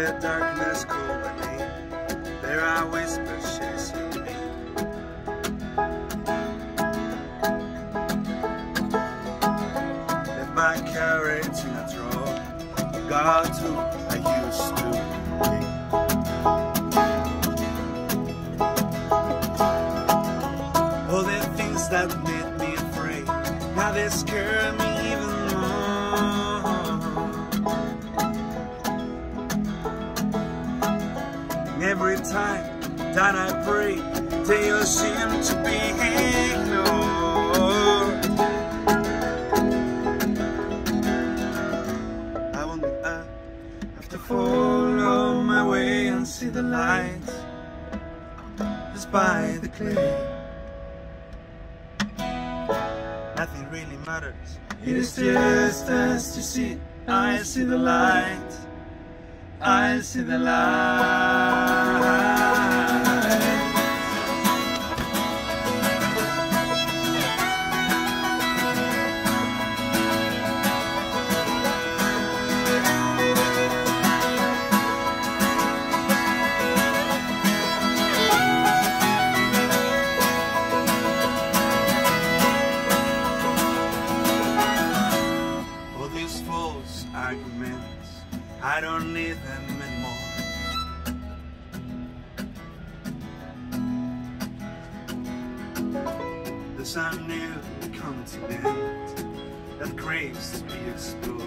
the darkness calling me. There are whispers chasing me. Left my courage in a drawer. God who I used to be. All the things that made me afraid, now they scare me every time that I pray, they all seem to be ignored. I wonder, I have to follow my way and see the light despite the clay. Nothing really matters. It is just as you see. I see the light. I see the light. Arguments, I don't need them anymore. There's a new continent that craves to be explored.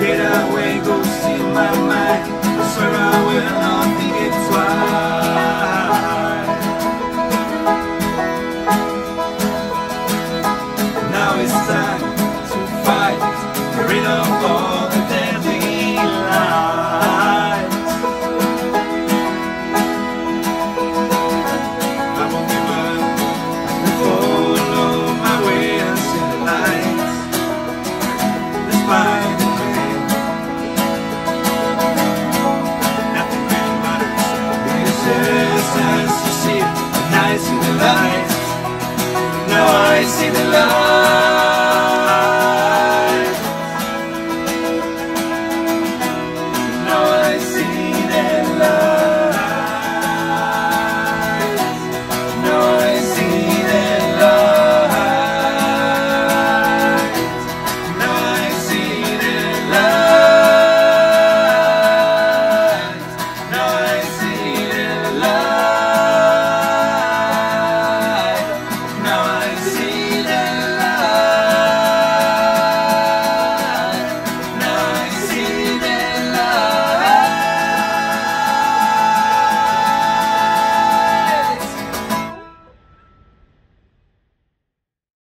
Get away, go see my mind. I swear I will